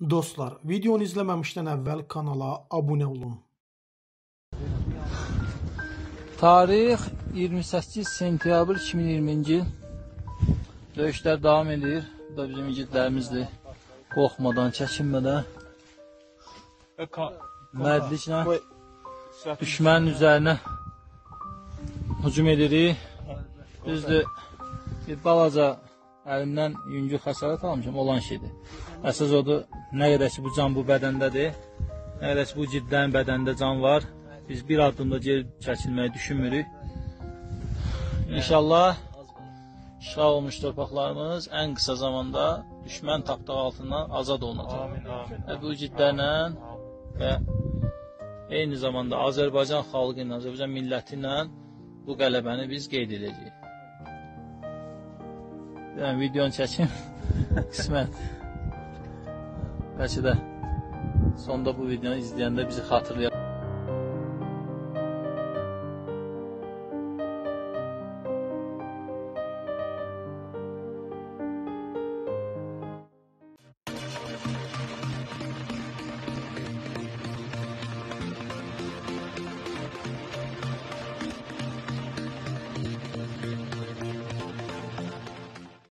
Dostlar, videonu izləməmişdən əvvəl kanala abunə olun. Tarix 28 sentyabr 2020-ci il. Döyüşlər davam edir. Bu da bizim igidlərimizdir. Qorxmadan, çəkinmədən, mərdliklə düşmənin üzərinə hücum edirik. Düzdür, bir balaca əlimdən yüngül xəsarət almışam, olan şeydir. Əsas odur, nə qədər ki bu can bu bədəndədir, nə qədər ki bu ciddilərin bədənində can var, biz bir addımda geri çəkilməyi düşünmürük. İnşallah işğal olmuş torpaqlarımız ən qısa zamanda düşmən tapdağı altından azad olunacaq. Amin, amin. Və bu ciddilərlə və eyni zamanda Azərbaycan xalqı ilə, Azərbaycan milləti ilə bu qələbəni biz qeyd edəcəyik. Yəni videonu çəkim. Qismət. Bəlkə də sonda bu videonu izləyəndə bizi xatırlayar.